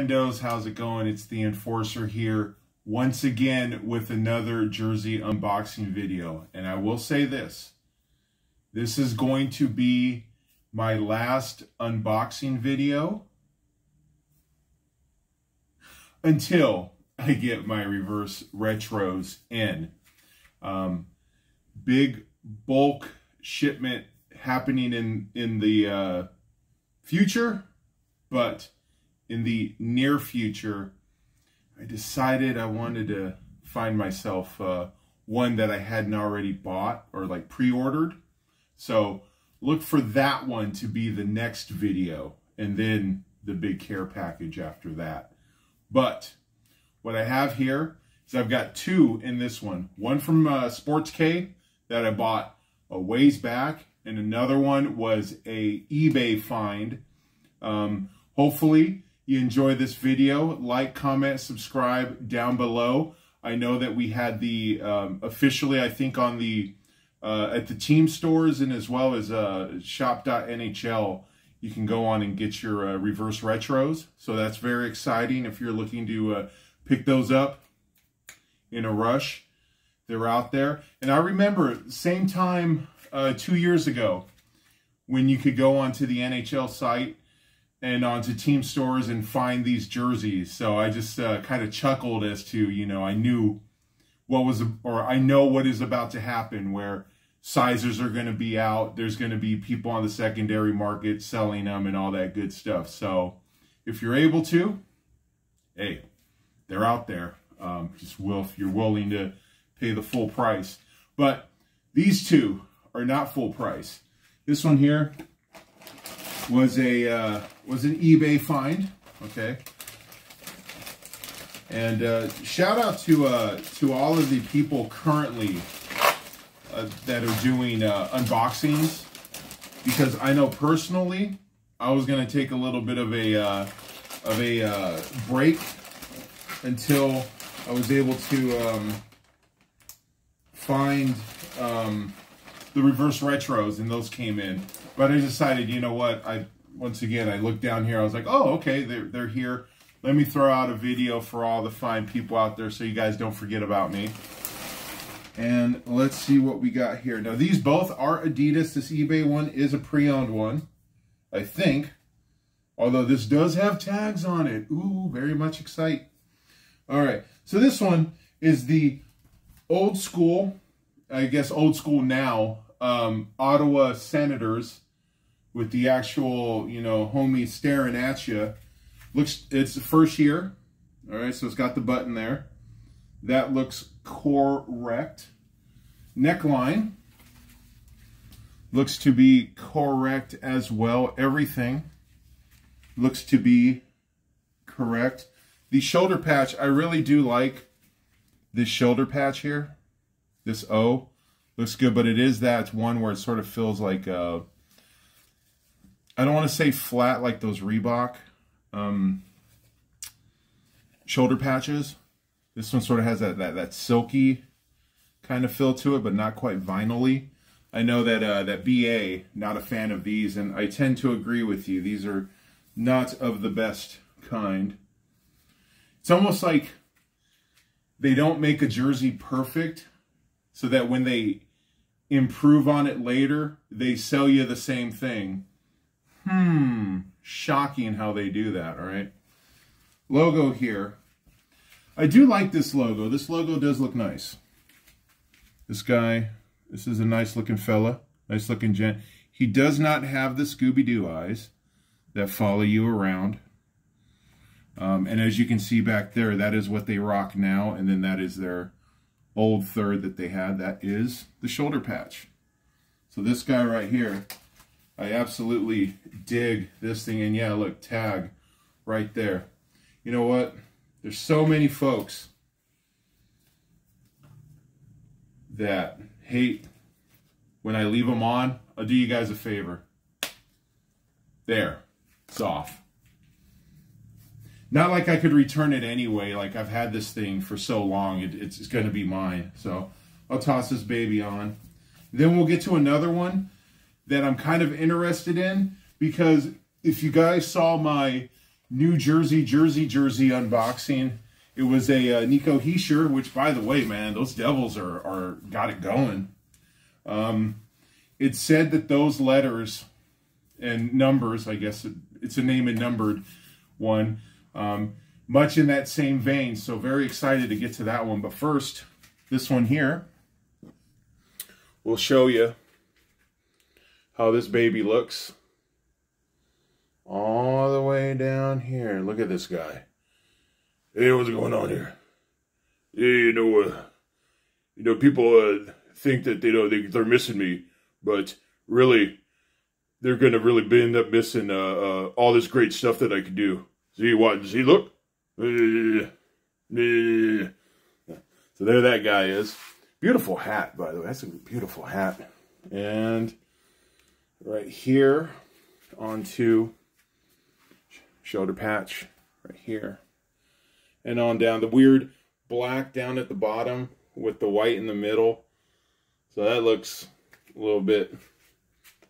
Windows, how's it going? It's the Enforcer here once again with another jersey unboxing video. And I will say this, this is going to be my last unboxing video until I get my reverse retros in. Um, big bulk shipment happening in, in the uh, future, but in the near future, I decided I wanted to find myself uh, one that I hadn't already bought or like pre-ordered. So look for that one to be the next video and then the big care package after that. But what I have here is I've got two in this one. One from uh, Sports K that I bought a ways back and another one was a eBay find. Um, hopefully you enjoy this video, like, comment, subscribe down below. I know that we had the um, officially, I think, on the uh, at the team stores and as well as uh, shop.nhl, you can go on and get your uh, reverse retros. So that's very exciting if you're looking to uh, pick those up in a rush. They're out there. And I remember same time uh, two years ago when you could go onto the NHL site and onto team stores and find these jerseys. So I just uh, kind of chuckled as to, you know, I knew what was, or I know what is about to happen where sizers are going to be out. There's going to be people on the secondary market selling them and all that good stuff. So if you're able to, hey, they're out there. Um, just will if you're willing to pay the full price. But these two are not full price. This one here, was a uh, was an eBay find. Okay. And uh, shout out to uh, to all of the people currently uh, that are doing uh, unboxings because I know personally I was gonna take a little bit of a uh, of a uh, break until I was able to um, find um, the reverse retros and those came in. But I decided, you know what? I once again I looked down here. I was like, oh, okay, they're they're here. Let me throw out a video for all the fine people out there, so you guys don't forget about me. And let's see what we got here. Now these both are Adidas. This eBay one is a pre-owned one, I think. Although this does have tags on it. Ooh, very much excite. All right, so this one is the old school, I guess old school now, um, Ottawa Senators with the actual, you know, homie staring at you. Looks, it's the first year. All right, so it's got the button there. That looks correct. Neckline looks to be correct as well. Everything looks to be correct. The shoulder patch, I really do like this shoulder patch here. This O looks good, but it is that one where it sort of feels like uh, I don't want to say flat like those Reebok um, shoulder patches. This one sort of has that, that, that silky kind of feel to it, but not quite vinyl I know that uh, that BA, not a fan of these, and I tend to agree with you. These are not of the best kind. It's almost like they don't make a jersey perfect so that when they improve on it later, they sell you the same thing. Hmm, shocking how they do that, all right? Logo here. I do like this logo. This logo does look nice. This guy, this is a nice looking fella. Nice looking gent. He does not have the Scooby-Doo eyes that follow you around. Um, and as you can see back there, that is what they rock now. And then that is their old third that they had. That is the shoulder patch. So this guy right here I absolutely dig this thing. And yeah, look, tag right there. You know what? There's so many folks that hate when I leave them on. I'll do you guys a favor. There. It's off. Not like I could return it anyway. Like I've had this thing for so long. It, it's, it's going to be mine. So I'll toss this baby on. Then we'll get to another one that I'm kind of interested in because if you guys saw my New Jersey, Jersey, Jersey unboxing. It was a uh, Nico Hischier, which, by the way, man, those Devils are, are got it going. Um, it said that those letters and numbers, I guess it, it's a name and numbered one, um, much in that same vein. So very excited to get to that one. But first, this one here we'll show you how this baby looks all the way down here. Look at this guy. Hey, what's going on here? Yeah, you know, uh, you know, people uh, think that they know they, they're missing me, but really, they're gonna really end up missing uh, uh, all this great stuff that I could do. See what? See, look. So there that guy is. Beautiful hat, by the way. That's a beautiful hat. And right here onto shoulder patch right here. And on down the weird black down at the bottom with the white in the middle. So that looks a little bit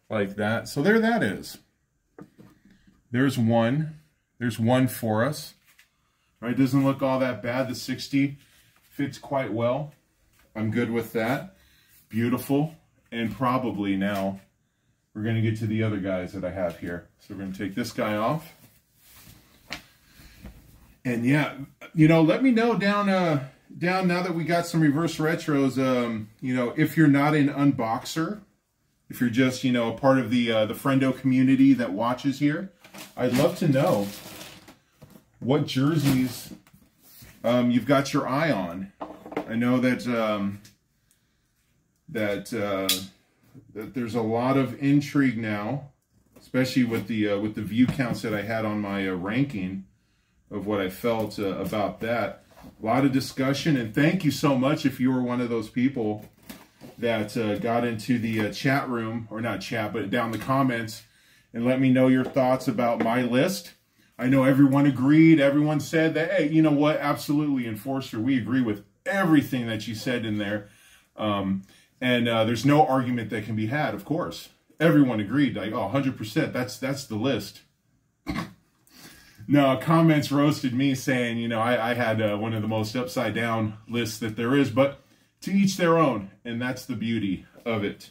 like that. So there that is. There's one. There's one for us. Right, doesn't look all that bad. The 60 fits quite well. I'm good with that. Beautiful. And probably now we're going to get to the other guys that I have here. So we're going to take this guy off. And yeah, you know, let me know down uh down now that we got some reverse retros um, you know, if you're not an unboxer, if you're just, you know, a part of the uh, the friendo community that watches here, I'd love to know what jerseys um, you've got your eye on. I know that um, that uh, that there's a lot of intrigue now, especially with the uh, with the view counts that I had on my uh, ranking of what I felt uh, about that. A lot of discussion, and thank you so much if you were one of those people that uh, got into the uh, chat room, or not chat, but down the comments, and let me know your thoughts about my list. I know everyone agreed. Everyone said that, hey, you know what? Absolutely, Enforcer, we agree with everything that you said in there. Um, and uh, there's no argument that can be had, of course. Everyone agreed, like, oh, 100%, that's, that's the list. no, comments roasted me saying, you know, I, I had uh, one of the most upside down lists that there is, but to each their own, and that's the beauty of it.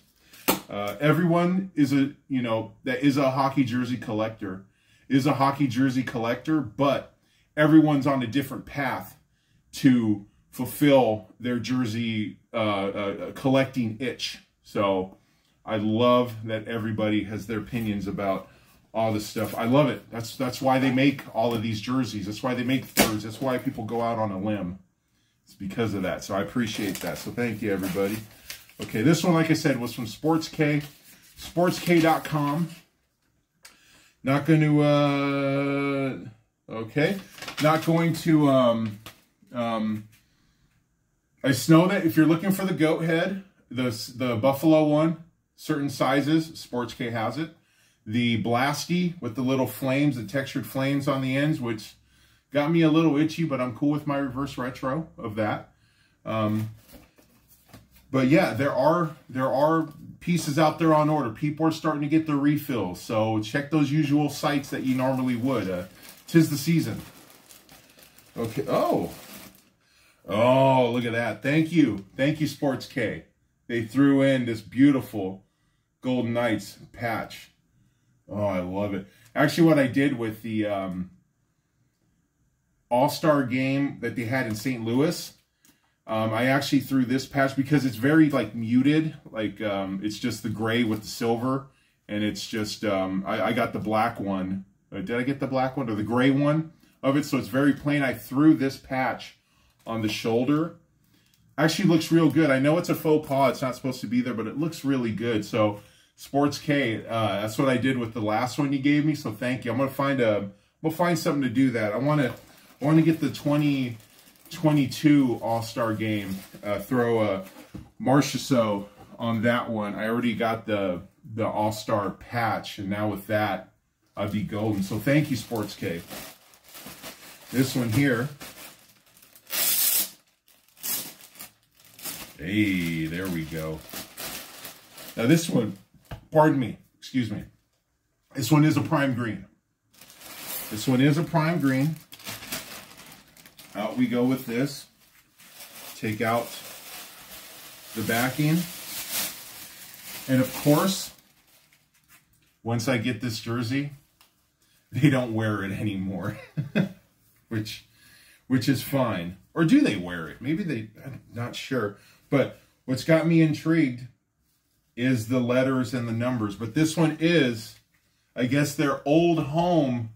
Uh, everyone is a, you know, that is a hockey jersey collector, is a hockey jersey collector, but everyone's on a different path to fulfill their jersey uh, uh, collecting itch. So I love that everybody has their opinions about all this stuff. I love it. That's that's why they make all of these jerseys. That's why they make thirds. That's why people go out on a limb. It's because of that. So I appreciate that. So thank you, everybody. Okay, this one, like I said, was from Sports K, sportsk.com. Not going to, uh, okay, not going to, um, um, I know that if you're looking for the goat head, the, the buffalo one, certain sizes, Sports K has it. The Blasty with the little flames, the textured flames on the ends, which got me a little itchy, but I'm cool with my reverse retro of that. Um, but yeah, there are there are pieces out there on order. People are starting to get their refills, so check those usual sites that you normally would. Uh, tis the season. Okay. Oh, Oh, look at that. Thank you. Thank you, Sports K. They threw in this beautiful Golden Knights patch. Oh, I love it. Actually, what I did with the um, All-Star game that they had in St. Louis, um, I actually threw this patch because it's very, like, muted. Like, um, it's just the gray with the silver. And it's just, um, I, I, got the black one. Uh, did I get the black one or the gray one of it? So it's very plain. I threw this patch on the shoulder. Actually looks real good. I know it's a faux pas. It's not supposed to be there, but it looks really good. So Sports K, uh, that's what I did with the last one you gave me. So thank you. I'm gonna find a, we'll find something to do that. I want to, I want to get the 2022 All Star Game. Uh, throw a Marchessault on that one. I already got the the All Star patch, and now with that, I'd be golden. So thank you, Sports K. This one here Hey, there we go. Now this one, pardon me, excuse me. This one is a prime green. This one is a prime green. Out we go with this. Take out the backing. And of course, once I get this jersey, they don't wear it anymore, which, which is fine. Or do they wear it? Maybe they, I'm not sure. But what's got me intrigued is the letters and the numbers. But this one is, I guess, their old home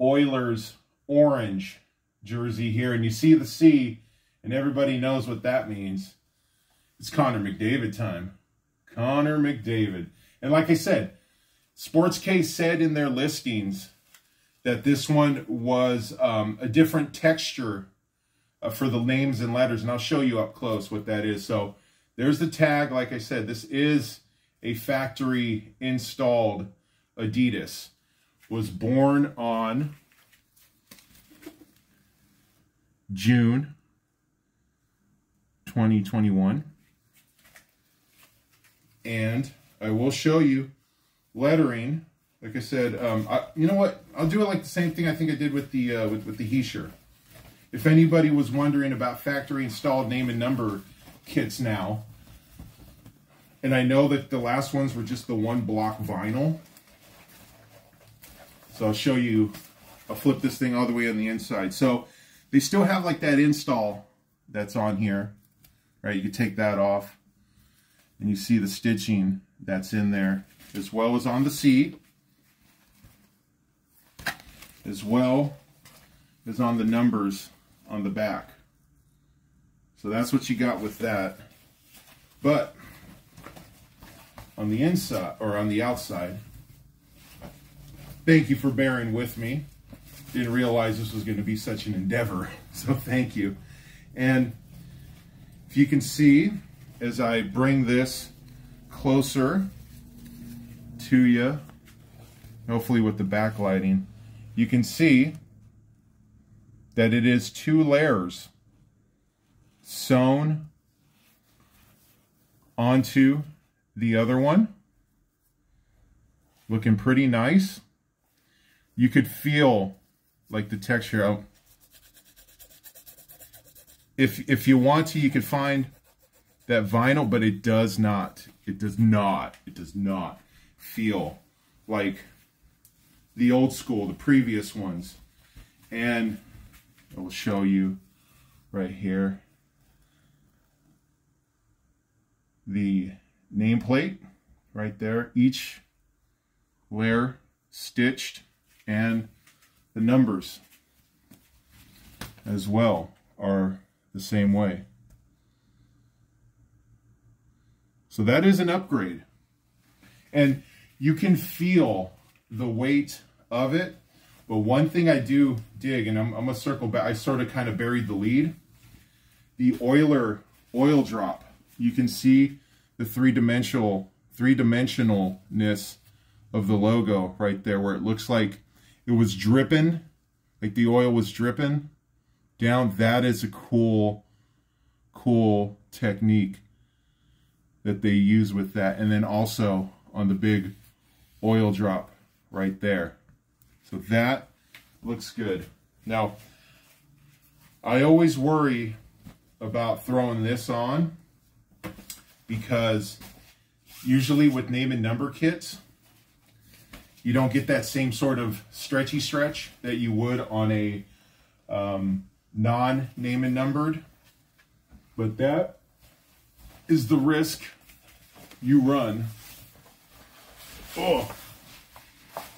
Oilers orange jersey here. And you see the C, and everybody knows what that means. It's Connor McDavid time. Connor McDavid. And like I said, Sports K said in their listings that this one was um, a different texture uh, for the names and letters. And I'll show you up close what that is. So there's the tag. Like I said, this is a factory installed Adidas. Was born on June 2021. And I will show you lettering. Like I said, um, I, you know what? I'll do it like the same thing I think I did with the uh, with, with the Hischier. If anybody was wondering about factory installed name and number kits now, and I know that the last ones were just the one block vinyl. So I'll show you, I'll flip this thing all the way on the inside. So they still have like that install that's on here, right? You can take that off and you see the stitching that's in there as well as on the seat as well as on the numbers on the back. So that's what you got with that. But on the inside or on the outside, thank you for bearing with me. Didn't realize this was going to be such an endeavor, so thank you. And if you can see, as I bring this closer to you, hopefully with the backlighting, you can see that it is two layers sewn onto the other one. Looking pretty nice. You could feel like the texture. If, if you want to, you could find that vinyl, but it does not. It does not. It does not feel like the old school, the previous ones. And I will show you right here the nameplate right there. Each layer stitched and the numbers as well are the same way. So that is an upgrade. And you can feel the weight of it. But one thing I do dig, and I'm, I'm going to circle back, I sort of kind of buried the lead. The oiler oil drop. You can see the three-dimensional three-dimensionalness of the logo right there where it looks like it was dripping, like the oil was dripping down. That is a cool, cool technique that they use with that. And then also on the big oil drop right there. So that looks good. Now, I always worry about throwing this on because usually with name and number kits, you don't get that same sort of stretchy stretch that you would on a um, non-name and numbered. But that is the risk you run. Oh,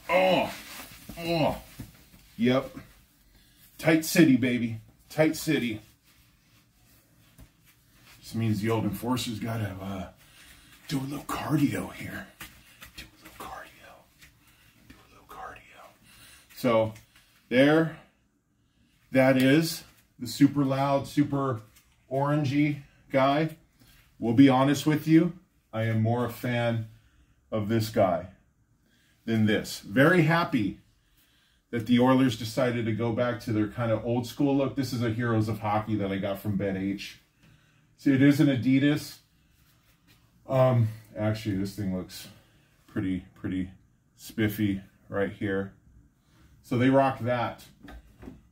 oh, oh. Yep. Tight city, baby. Tight city. This means the old enforcer's got to uh, do a little cardio here. Do a little cardio. Do a little cardio. So there, that is the super loud, super orangey guy. We'll be honest with you, I am more a fan of this guy than this. Very happy that the Oilers decided to go back to their kind of old school look. This is a Heroes of Hockey that I got from Ben H. See, it is an Adidas. Um, actually, this thing looks pretty, pretty spiffy right here. So they rock that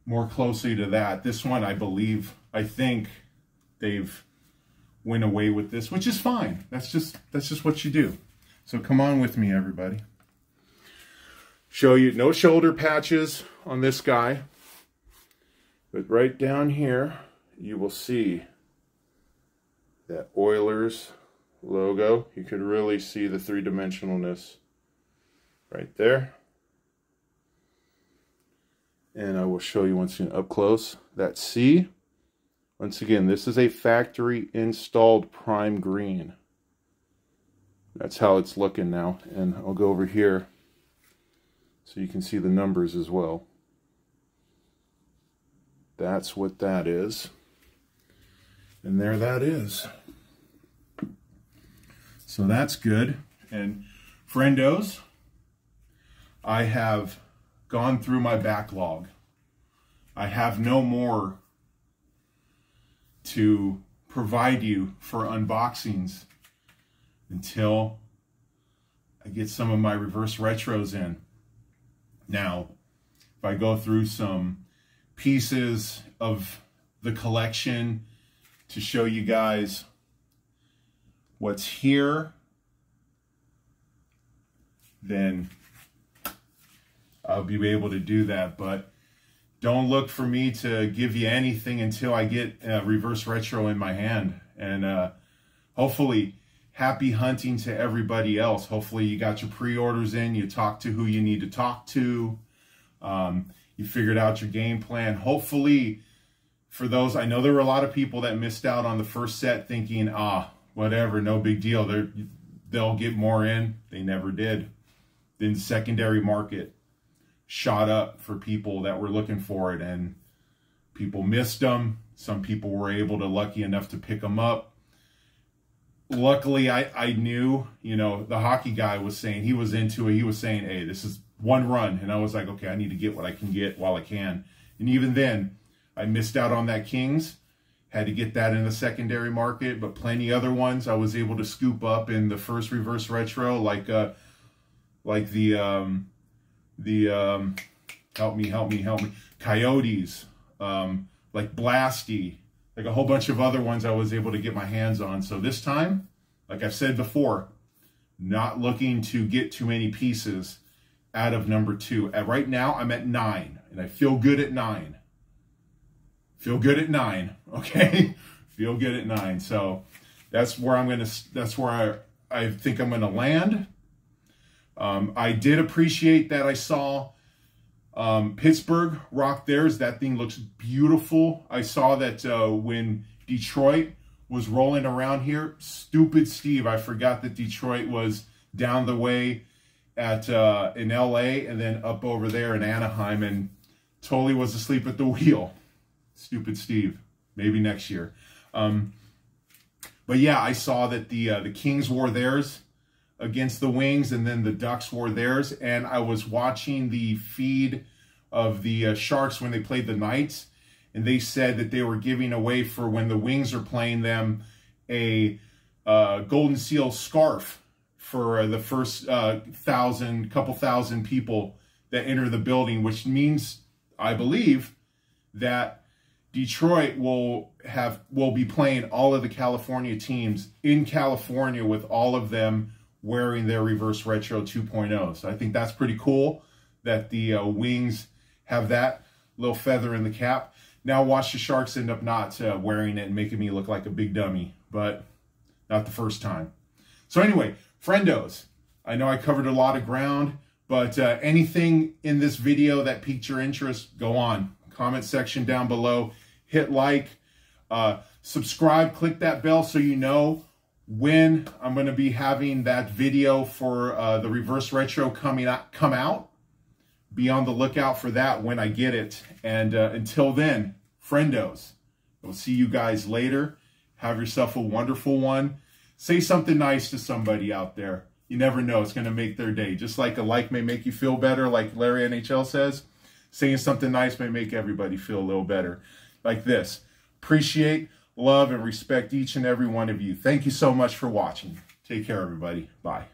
more closely to that. This one, I believe, I think they've went away with this, which is fine. That's just that's just what you do. So come on with me, everybody. Show you no shoulder patches on this guy. But right down here, you will see that Oilers logo. You could really see the three-dimensionalness right there. And I will show you once again up close. That C, once again, this is a factory installed prime green. That's how it's looking now. And I'll go over here so you can see the numbers as well. That's what that is. And there that is. So that's good. And friendos, I have gone through my backlog. I have no more to provide you for unboxings until I get some of my reverse retros in. Now, if I go through some pieces of the collection to show you guys what's here, then I'll be able to do that. But don't look for me to give you anything until I get a reverse retro in my hand. And uh, hopefully, happy hunting to everybody else. Hopefully, you got your pre-orders in, you talked to who you need to talk to, um, you figured out your game plan. Hopefully, for those, I know there were a lot of people that missed out on the first set thinking, ah, whatever, no big deal. They're, they'll get more in. They never did. Then secondary market shot up for people that were looking for it and people missed them. Some people were able to lucky enough to pick them up. Luckily, I, I knew, you know, the hockey guy was saying, he was into it. He was saying, hey, this is one run. And I was like, okay, I need to get what I can get while I can. And even then, I missed out on that Kings. Had to get that in the secondary market, but plenty other ones I was able to scoop up in the first reverse retro, like uh, like the um, the um, help me, help me, help me, Coyotes, um, like Blasty, like a whole bunch of other ones I was able to get my hands on. So this time, like I've said before, not looking to get too many pieces out of number two. At right now, I'm at nine, and I feel good at nine. Feel good at nine, okay? feel good at nine. So that's where I'm gonna. That's where I I think I'm gonna land. Um, I did appreciate that I saw um, Pittsburgh rock theirs. That thing looks beautiful. I saw that uh, when Detroit was rolling around here. Stupid Steve, I forgot that Detroit was down the way at uh, in L.A. and then up over there in Anaheim, and totally was asleep at the wheel. Stupid Steve. Maybe next year. Um, but yeah, I saw that the uh, the Kings wore theirs against the Wings, and then the Ducks wore theirs. And I was watching the feed of the uh, Sharks when they played the Knights, and they said that they were giving away for when the Wings are playing them a uh, Golden Seal scarf for uh, the first uh, thousand, couple thousand people that enter the building, which means, I believe, that Detroit will have will be playing all of the California teams in California with all of them wearing their reverse retro 2.0. So I think that's pretty cool that the uh, wings have that little feather in the cap. Now watch the Sharks end up not uh, wearing it and making me look like a big dummy, but not the first time. So anyway, friendos, I know I covered a lot of ground, but uh, anything in this video that piqued your interest, go on. Comment section down below. Hit like, uh, subscribe, click that bell so you know when I'm going to be having that video for uh, the reverse retro coming out, come out. Be on the lookout for that when I get it. And uh, until then, friendos, I'll see you guys later. Have yourself a wonderful one. Say something nice to somebody out there. You never know. It's going to make their day. Just like a like may make you feel better, like Larry NHL says, saying something nice may make everybody feel a little better. Like this. Appreciate love, and respect each and every one of you. Thank you so much for watching. Take care, everybody. Bye.